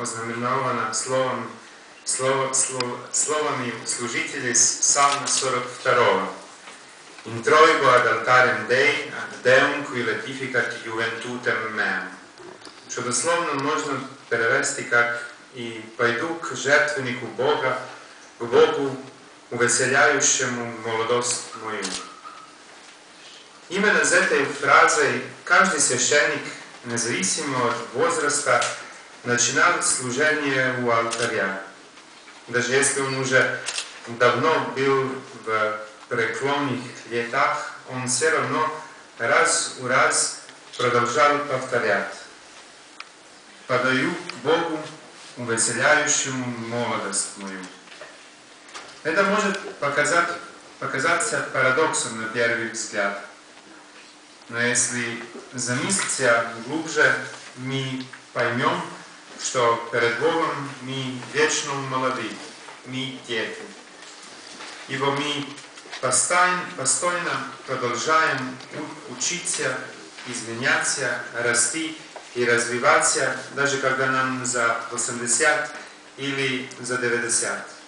ознаменована словом, слово, слово, словами служителей Псалма 42. Introigo ad altarem Dei, ad Deum qui latificat juventutem meam. Što doslovno možno prevesti kak i pajdu k žrtveniku Boga, k Bogu uveseljajušemu molodost moju. Imena zetaju fraze i každi svešenik, nezavisimo od возраста, начинал служение у алтаря. Даже если он уже давно был в преклонных летах, он все равно раз у раз продолжал повторять. «Подаю Богу, увеселяющему молодость мою». Это может показать, показаться парадоксом на первый взгляд. Но если замыслиться глубже, мы поймем, что перед Богом мы вечно молоды, мы дети. Ибо мы постоянно, постоянно продолжаем учиться, изменяться, расти и развиваться, даже когда нам за 80 или за 90.